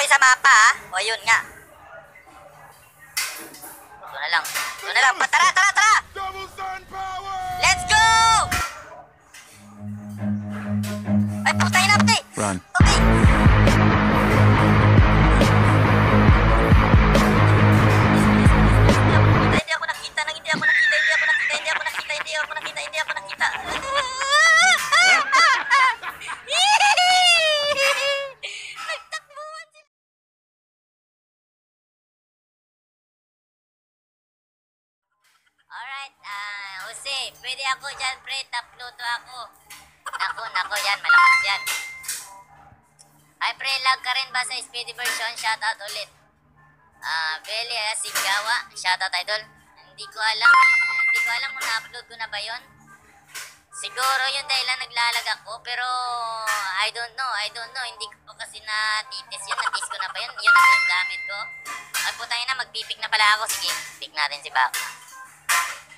kayo sa mapa, ha? O, yun nga. Ito na lang. Ito na lang. Tara, tara, tara! Let's go! Pwede ako dyan, pre, top luto ako. Nako, nako yan, malakas yan. Ay, pre, lag ka rin ba sa speedy version? Shoutout ulit. Ah, Beli Asigawa, shoutout idol. Hindi ko alam, hindi ko alam kung na-upload ko na ba yon. Siguro yun dahil lang naglalag ako, pero I don't know, I don't know. Hindi ko kasi na-titis yun, natis ko na ba yun? Yun na yung gamit ko. Ay, putangin na, magpipik na pala ako. Sige, pick natin si Baka.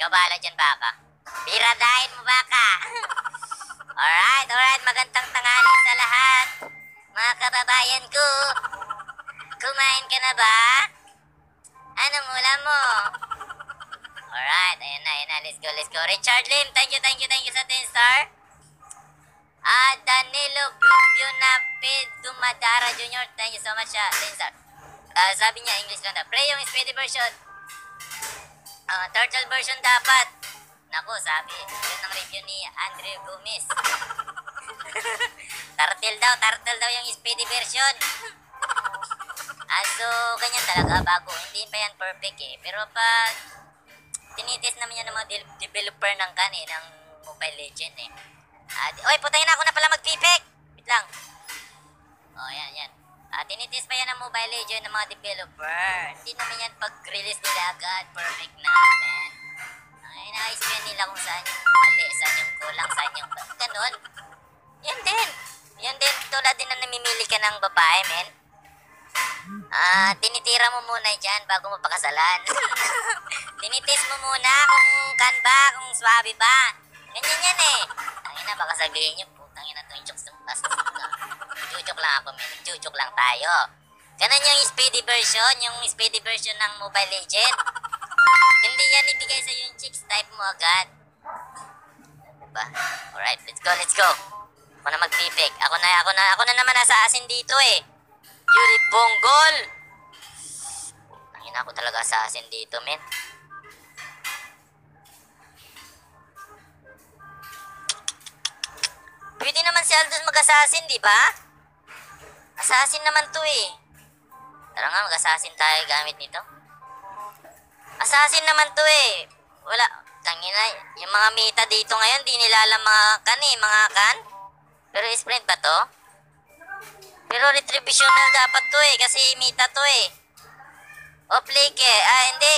Ikaw bahala dyan, Baka. Biradahin mo, Baka. alright, alright. Magandang tanghali sa lahat. Mga kababayan ko. Kumain ka na ba? Anong ulam mo? Alright, ayan na, ayan na. Let's go, let's go. Richard Lim, thank you, thank you, thank you sa 10 star. Ah, Danilo Gubio Napid Dumadara Jr. Thank you so much sa 10 star. Ah, sabi niya, English lang daw. Play yung speedy version. Ah, turtle version dapat. Naku, sabi. Yun ang review ni Andrew Gomez. turtle daw, turtle daw yung speedy version. Ah, so, ganyan talaga, bago. Hindi pa yan perfect eh. Pero pag tinitest naman yan ng mga de- developer ng kan eh, ng Mobile Legend eh. Ah, di- Oy, putayin ako na pala magpipik! Wait lang. Oh, yan, yan. Ah, tinitest pa yan ng Mobile Legend ng mga developer. Hindi naman yan pag-release nila agad. Perfect na, man. Ay, na-explain nila kung saan yung mali, saan yung kulang, saan yung... Ganon. Yan din. Yan din, tulad din na namimili ka ng babae, men. Ah, tinitira mo muna dyan bago mo pakasalan. Tinitis mo muna kung kan ba, kung swabe ba. Ganyan yan eh. Tangin na, baka sabihin nyo, putang ina to, yung jokes ng ka. Jujok lang ako, men. Jujok lang tayo. Ganun yung speedy version, yung speedy version ng Mobile Legend. Hindi yan ibigay sa yung chicks, type mo agad. Diba? Alright, let's go, let's go. Ako na magpipik. Ako na, ako na, ako na naman nasa asin dito eh. Yuri Bonggol! Tangina ako talaga assassin dito, men. Pwede naman si Aldous mag-assassin, di ba? Assassin naman to eh. Tara nga, mag-assassin tayo gamit nito. Assassin naman to eh. Wala, tangina, yung mga meta dito ngayon, di nila alam mga kan eh, mga kan. Pero sprint ba to? Pero retribution na dapat to eh, kasi mita to eh. O ah hindi.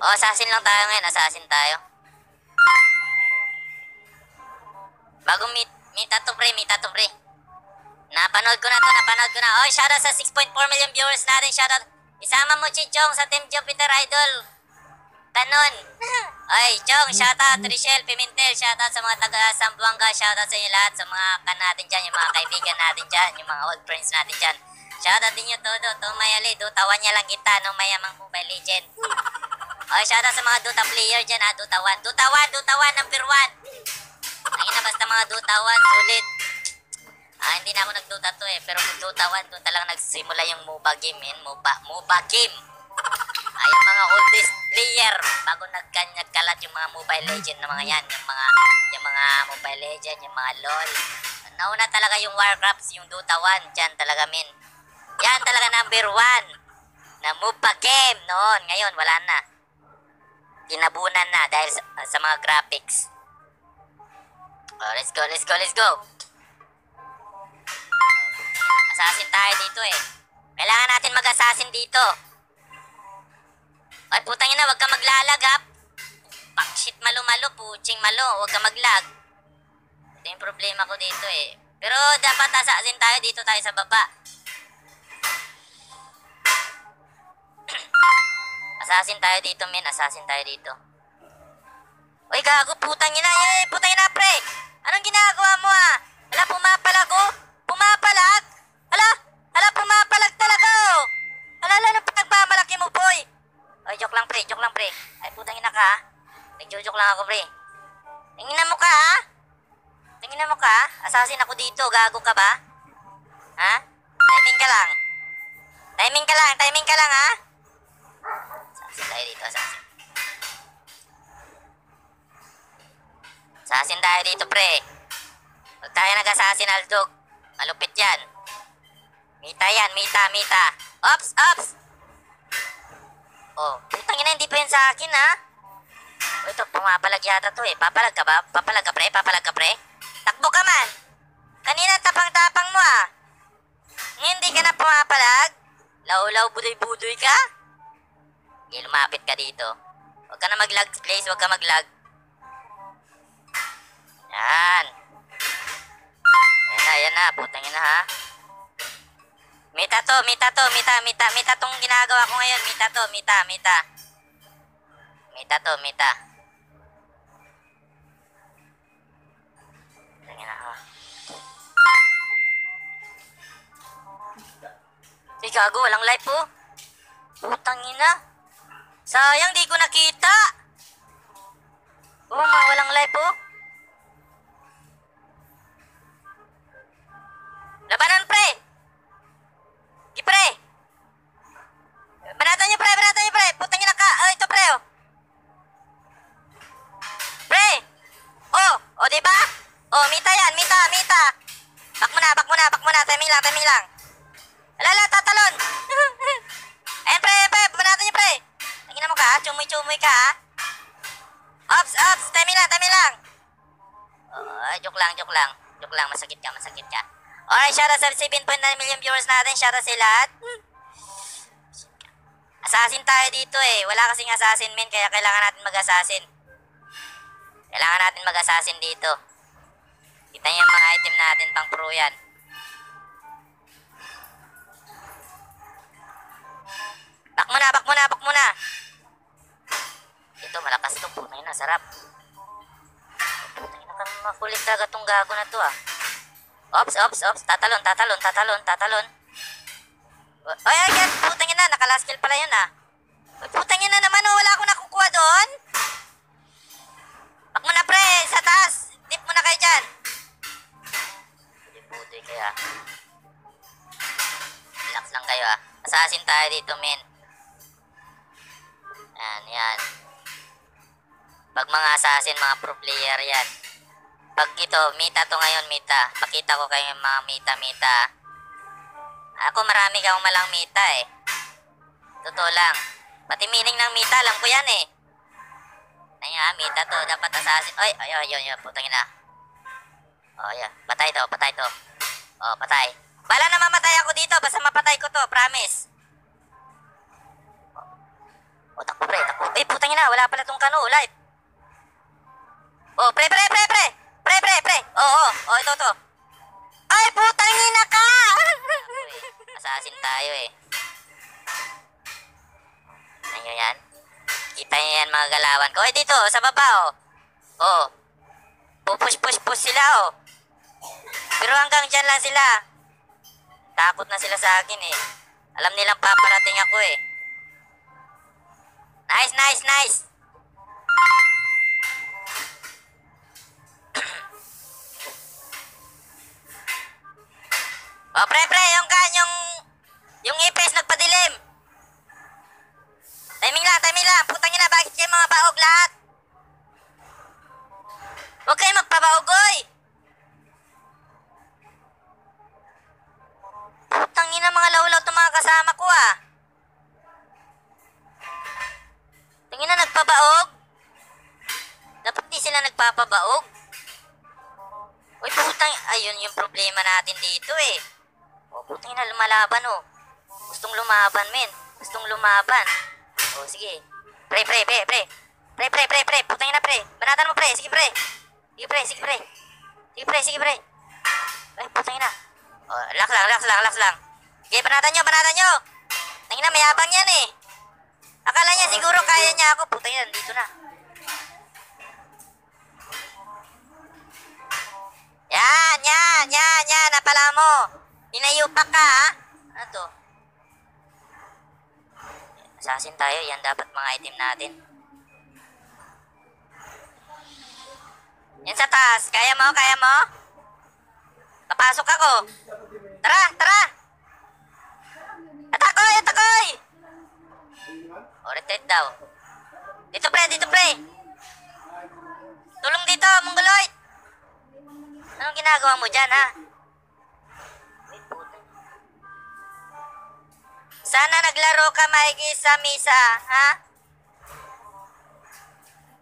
O, assassin lang tayo ngayon, assassin tayo. Bagong meet, mita to pre, mita to pre. Napanood ko na to, napanood ko na. Oh, shoutout sa 6.4 million viewers natin, shoutout. Isama mo Chichong sa Team Jupiter Idol. Tanon. Ay, Chong, shoutout. Richelle Pimentel, shoutout sa mga taga Sambuanga, shoutout sa inyo lahat, sa mga kan natin dyan, yung mga kaibigan natin dyan, yung mga old friends natin dyan. Shoutout din nyo todo, to mayali, dutawan niya lang kita, no mayamang Mobile Legend. Ay, shoutout sa mga Dota player dyan, ha, Dota 1. Dota 1, Dota 1, number 1. Ang ina, basta mga 1, sulit. Ah, hindi na ako nag-Dota 2 eh, pero kung Dota 1, doon talaga nagsimula yung MOBA game, men. MOBA, MOBA game. Ay, yung mga oldest player, bago nagka- nagkalat yung mga Mobile Legend na mga yan, yung mga, yung mga Mobile Legend, yung mga LOL. Nauna talaga yung Warcraft, yung Dota 1, dyan talaga, men. Yan talaga number 1 na MOBA game noon. Ngayon, wala na. Ginabunan na dahil sa, sa mga graphics. Oh, let's go, let's go, let's go. Assassin tayo dito eh. Kailangan natin mag-assassin dito. Ay, putang ina, wag ka maglalag ha. Pakshit malo-malo, puching malo, wag ka maglag. Ito yung problema ko dito eh. Pero dapat assassin tayo dito tayo sa baba. assassin tayo dito, men. Assassin tayo dito. Uy, gago, putang ina. Eh, putang ina, pre. Anong ginagawa mo ah? Wala, pumapal. Lang ako, pre. Tingnan mo ka, ha? Tingnan mo ka, assassin ako dito. Gago ka ba? Ha? Timing ka lang. Timing ka lang, timing ka lang, ha? Assassin tayo dito, assassin. Assassin tayo dito, pre. Huwag tayo nag-assassin, Aldog. Malupit yan. Mita yan, mita, mita. Ops, ops! Oh, putang ina, hindi pa yan sa akin, ha? Ito, pumapalag yata to eh. Papalag ka ba? Papalag ka, pre? Papalag ka, pre? Takbo ka man! Kanina tapang-tapang mo, ah. Hindi ka na pumapalag? Law-law, budoy-budoy ka? Sige, lumapit ka dito. Huwag ka na mag-lag, please. Huwag ka mag-lag. Yan. Yan na, yan na. Putang ina, ha? Mita to, mita to, mita, mita, mita tong ginagawa ko ngayon. Mita to, mita, mita. Mita to, mita. Tingnan na ako. Ay, gago, walang life po. Putang ina. Sayang, di ko nakita. Nga, walang life po. Timing lang! Alala! Tatalon! Ayan, pre! Pre! Banatan niyo, pre! Tingnan mo ka, ha? Chumoy-chumoy ka, ha? Ops! Ops! Timing lang! Timing lang! Oh, joke lang, joke lang. Joke lang, masakit ka, masakit ka. Alright, shout out sa 7.9 million viewers natin. Shout out sa lahat. Assassin tayo dito eh. Wala kasing assassin men, kaya kailangan natin mag-assassin. Kailangan natin mag-assassin dito. Kita niyo yung mga item natin, pang pro yan. Back mo na, back mo na. Ito, malakas to. Putay na, sarap. Putay na, makulit talaga tong gago na to ah. Ops, ops, ops. Tatalon, tatalon, tatalon, tatalon. Oy, ay, get. Putang ina. Naka-last kill pala yun, ah. Putang ina naman, oh. Wala akong nakukuha doon. Bak mo pre. Sa taas. Tip mo na kayo dyan. Putoy kayo, ah. Relax lang kayo, ah. Assassin tayo dito, men. Yan, yan. Pag mga assassin, mga pro player yan. Pag ito, mita to ngayon, mita. Pakita ko kayo mga mita. Ako marami kang malang mita eh. Totoo lang. Pati meaning ng mita, alam ko yan eh. Ayun ah, mita to. Dapat assassin. Oy, ay, ay, ay, ay, putang ina. Oh, yeah. Patay to, patay to. Oh, patay. Bala na mamatay ako dito, basta mapatay ko to, promise. Oh, takbo pre, takbo. Eh, putang ina, wala pala tong kano, live. Oh, pre, pre, pre, pre. Pre, pre, pre. Oh, oh, oh, ito, to. Ay, putang ina ka! Assassin tayo eh. Ano yan? Kita niyo yan mga galawan ko. Eh, dito, sa baba, oh. Oh. Pupush-push-push sila, oh. Pero hanggang dyan lang sila. Takot na sila sa akin eh. Alam nilang paparating ako eh. Nice, nice, nice. oh, pre, pre, yung kan, yung... Yung ipes nagpadilim. Timing lang, timing lang. Putang ina, bakit kayo mga baog lahat? Huwag kayo magpabaog, oy! Putang ina, mga lawlaw to mga kasama ko, ah. Tingin na nagpabaog. Dapat di sila nagpapabaog. Uy, putang... Ayun yung problema natin dito, eh. O, putang ina, lumalaban, oh. Gustong lumaban, men. Gustong lumaban. O, sige. Pre, pre, pre, pre. Pre, pre, pre, pre. Putang ina, pre. Banatan mo, pre. Sige, pre. Sige, pre, sige, pre. Sige, pre, sige, pre. Ay, putang ina. O, relax lang, relax lang, relax lang. Sige, banatan nyo, banatan nyo. Tangina, mayabang yan, eh. Akala niya siguro kaya niya ako. Putang ina, dito na. Yan, yan, yan, yan. Napala mo. Inayupak ka, ha? Ano to? Assassin tayo. Yan dapat mga item natin. Yan sa taas. Kaya mo? Kaya mo? Papasok ako. Tara, tara! Atakoy, atakoy! O, retreat daw. Dito, pre, dito, pre! Tulong dito, Mongoloid! Anong ginagawa mo dyan, ha? Sana naglaro ka maigi sa misa, ha?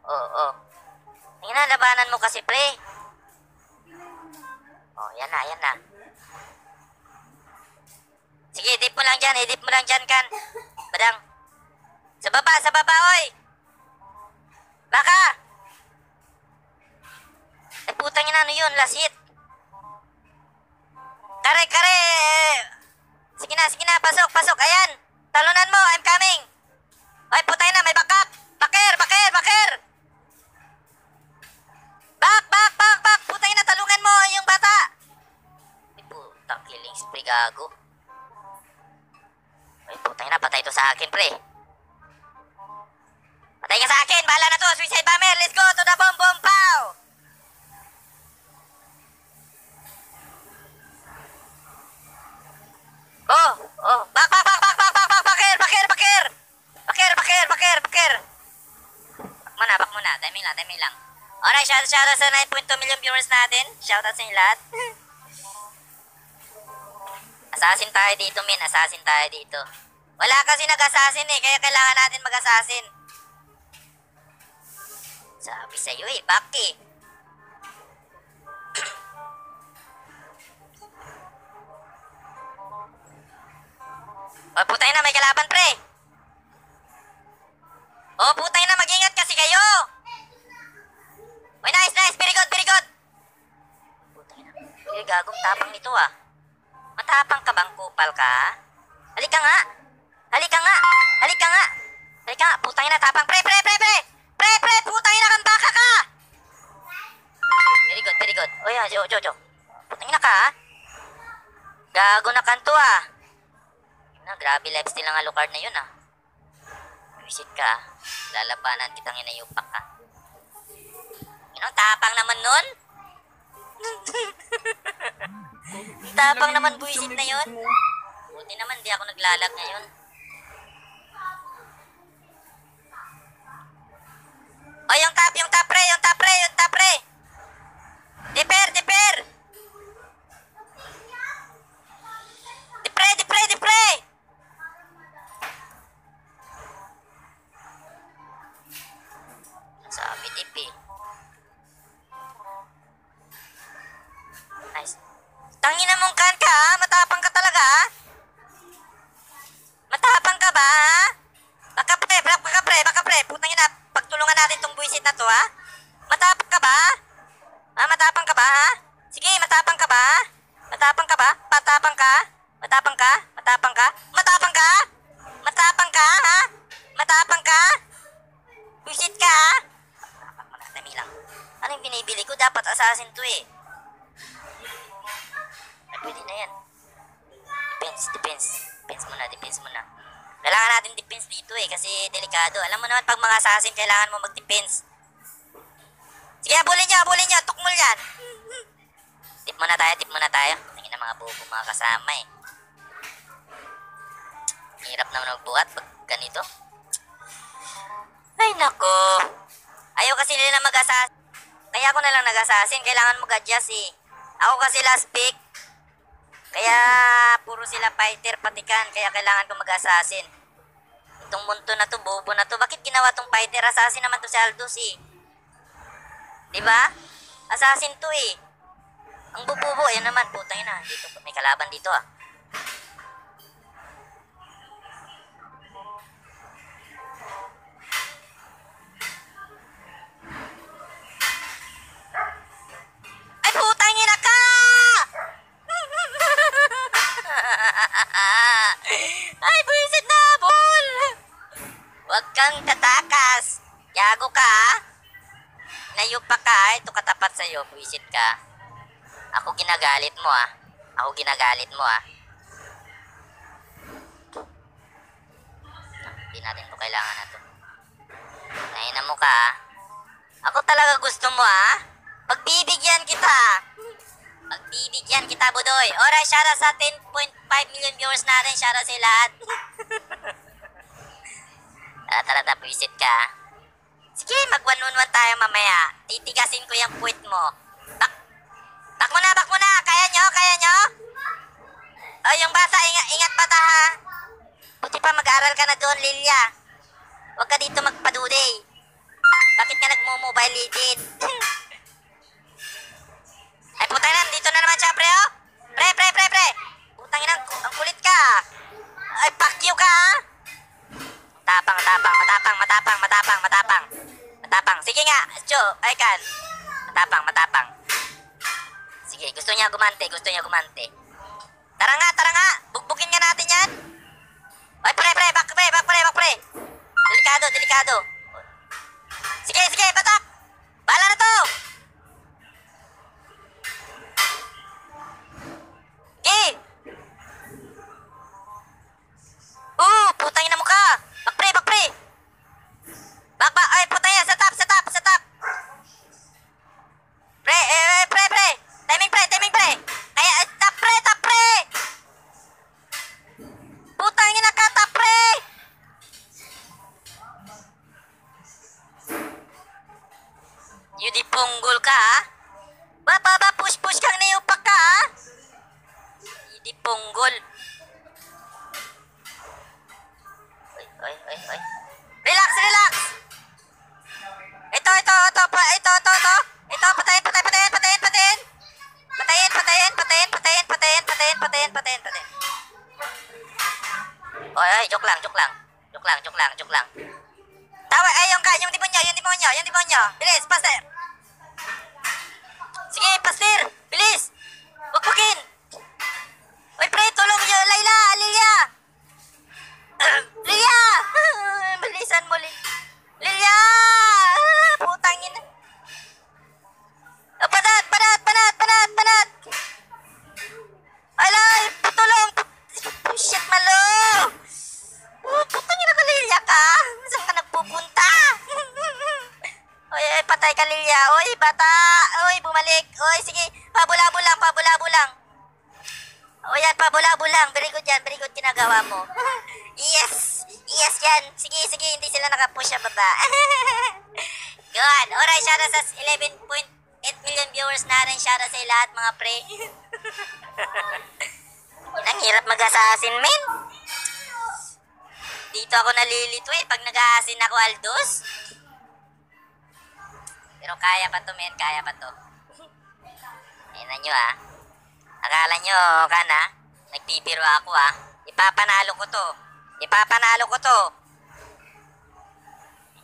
Oo, oo. Inalabanan mo kasi, pre. Oh, yan na, yan na. Sige, dip mo lang dyan, idip mo lang dyan, kan. Badang. Sa baba, sa baba, oy! Baka! Ay, putang ina, ano yun? Last hit. Kare, kare! Sige na, sige na, pasok, pasok. Ayan! Talunan mo, I'm coming! Ay, putang ina, may backup! Bakir, bakir, bakir! Bak! Bak! Bak! Bak! Putay na talungan mo yung bata! Ay putang killing spray gago. Ay putang na patay to sa akin pre. Patay ka sa akin! Bahala na to! Suicide bomber! Let's go to the bomb bomb pow! Oh! Oh! Bak! Bak! Bak! Bak! Bak! Bak! Bak! Pakir! Pakir! Pakir! Pakir! Pakir! Pakir! Pakir! Bak muna! Bak muna! Timing lang! Timing lang! Alright! Shout out, shout out sa 9.2 million viewers natin. Shout out sa inyo lahat. Assassin tayo dito, min. Assassin tayo dito. Wala kasi nag-assassin eh, kaya kailangan natin mag-assassin. Sabi sa'yo eh, Baki. O, putay na, may kalaban, pre. O, putay na, mag-ingat kasi kayo. Uy, nice, nice. Very good, very good. Putay na. Uy, gagong tapang nito ah. Matapang ka bang kupal ka? Halika nga. Halika nga. Halika nga. Halika nga. Putang ina tapang. Pre, pre, pre, pre. Pre, pre. Putang ina kang baka ka. Very good, very good. O yan, Jo, Jo, Jo. Putang ina ka ha. Gago na kanto ah. Na, grabe lifestyle ng Alucard na yun ah. Visit ka. Lalabanan kitang inayupak ka. Inong tapang naman nun. Tapang naman buisit na yon. Buti naman di ako naglalag ngayon. Assassin to, eh. Ay, pwede na yan. Defense, defense. Defense muna, defense muna. Kailangan natin defense dito eh, kasi delikado. Alam mo naman, pag mga assassin, kailangan mo mag-defense. Sige, abulin nyo, abulin nyo. Tukmol yan. Tip muna tayo, tip muna tayo. Tingin na mga bubo, mga kasama eh. Hirap naman magbuhat pag ganito. Ay, nako. Ayaw kasi nila mag-assassin. Kaya ako na lang nag-assassin. Kailangan mag-adjust eh. Ako kasi last pick. Kaya puro sila fighter patikan. Kaya kailangan ko mag-assassin. Itong munto na to, bobo na to. Bakit ginawa tong fighter? Assassin naman to si Aldous eh. Di ba? Assassin to eh. Ang bububo, ayan naman, putang ina. Dito, may kalaban dito ah. Ay, buwisit na, bol! Huwag kang tatakas. Yago ka, ha? Layo pa ka, ha? ito katapat sa'yo, buwisit ka. Ako ginagalit mo, ah. Ako ginagalit mo, ah. Hindi natin to kailangan na to. Naina mo ka, ah. Ako talaga gusto mo, ah. Pagbibigyan kita. Pagbibigyan kita, Budoy. Alright, shoutout sa 10.5 million viewers natin. Shoutout sa lahat. tara, tara, visit ka. Sige, mag-one-on-one tayo mamaya. Titigasin ko yung puwit mo. Bak, bak mo na, bak mo na. Kaya nyo, kaya nyo? Oh, yung bata, ingat, ingat bata ha. Buti pa mag-aaral ka na doon, Lilia. Huwag ka dito magpaduday. Bakit ka nagmo-mobile legend? Ay, putang ina, dito na naman siya, pre, oh. Pre, pre, pre, pre. Putang ina, ang ku- ang kulit ka. Ay, fuck you ka, ha? Matapang, matapang, matapang, matapang, matapang, matapang. Matapang. Sige nga, Joe, ay kan. Matapang, matapang. Sige, gusto niya gumante, gusto niya gumante. Tara nga, tara nga. Bukbukin nga natin yan. Ay, pre, pre, back, pre, back, pre, back, pre. Delikado, delikado. Sige, pastor, ginagawa mo. yes! Yes yan. Sige, sige. Hindi sila nakapush sa baba. good. Alright, shoutout sa 11.8 million viewers natin. Shoutout sa lahat mga pre. Ang hirap mag-assassin, men. Dito ako nalilito eh. Pag nag-assassin ako, Aldos. Pero kaya pa to, men. Kaya pa to. Tingnan nyo ah. Akala nyo, kana, nagpipiro ako ah. Ipapanalo ko to. Ipapanalo ko to.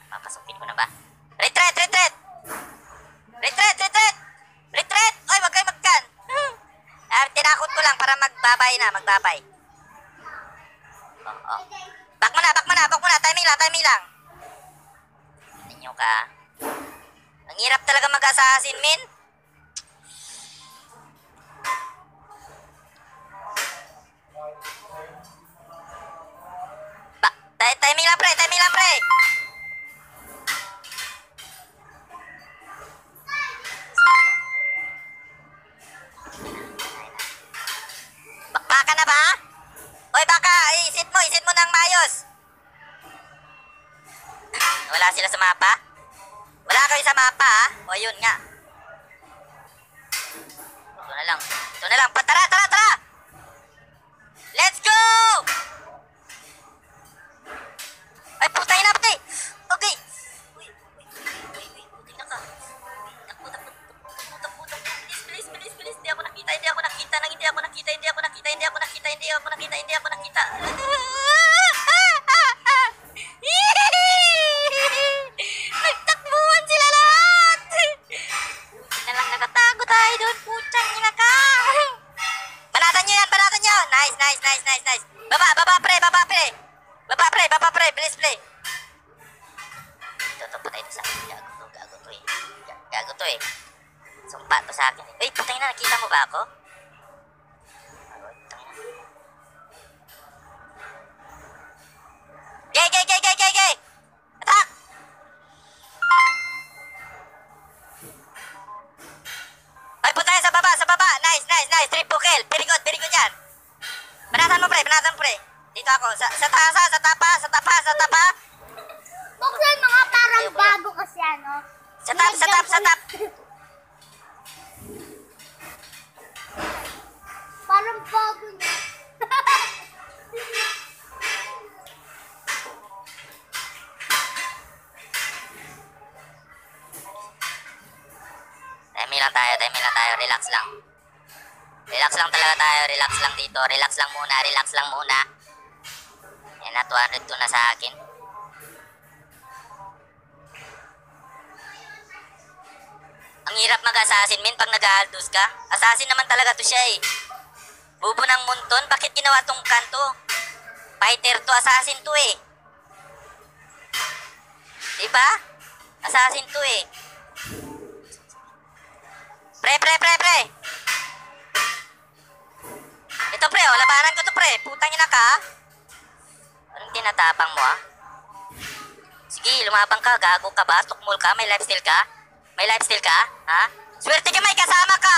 Papasukin ko na ba? Retreat, retreat! Retreat, retreat! Retreat! Oy, wag kayo magkan! Ah, tinakot ko lang para magbabay na, magbabay. Oh, oh. Back mo na, back mo na, back mo na. Timing lang, timing lang. Ninyo ka. Ang hirap talaga mag-assassin, min. Ba, ti- timing lang, pre. Timing lang, pre. Bakba ka na ba? Oy, baka, isit mo, isit mo ng mayos. Wala sila sa mapa? Wala kayo sa mapa, ha? O, yun nga. Ito na lang. Ito na lang. Tara, tara, tara! Let's go! Sa, sa taas, sa tapa, sa tapa, sa tapa. Buksan mo nga parang bago kasi ano. Sa tap, sa tap, sa tap. Parang bago niya. Timing lang tayo, timing lang tayo. Relax lang. Relax lang talaga tayo. Relax lang dito. Relax lang muna, relax lang muna. Na, 200 to na sa akin. Ang hirap mag-assassin, min, pag nag-aaldos ka. Assassin naman talaga to siya eh. Bubo ng munton, bakit ginawa tong kanto? Fighter to, assassin to eh. Diba? Assassin to eh. Pre, pre, pre, pre. Ito pre, oh, labanan ko to pre. Putang ina ka. Tinatapang mo ah? Sige, lumabang ka. Gago ka ba? Tukmol ka? May lifestyle ka? May lifestyle ka? Ha? Swerte ka may kasama ka.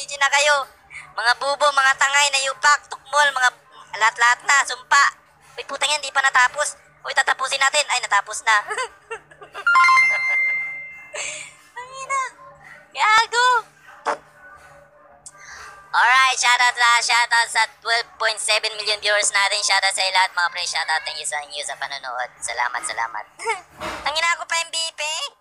GG na kayo. Mga bubo, mga tangay na yupak, tukmol, mga lahat-lahat na, sumpa. Uy, putang yan, di pa natapos. Uy, tatapusin natin. Ay, natapos na. Ang ina. Gago. Alright, shoutout lahat, shoutout sa 12.7 million viewers natin. Shoutout sa lahat mga pre, shoutout thank you sa inyo sa panonood. Salamat, salamat. Tangina ako pa MVP.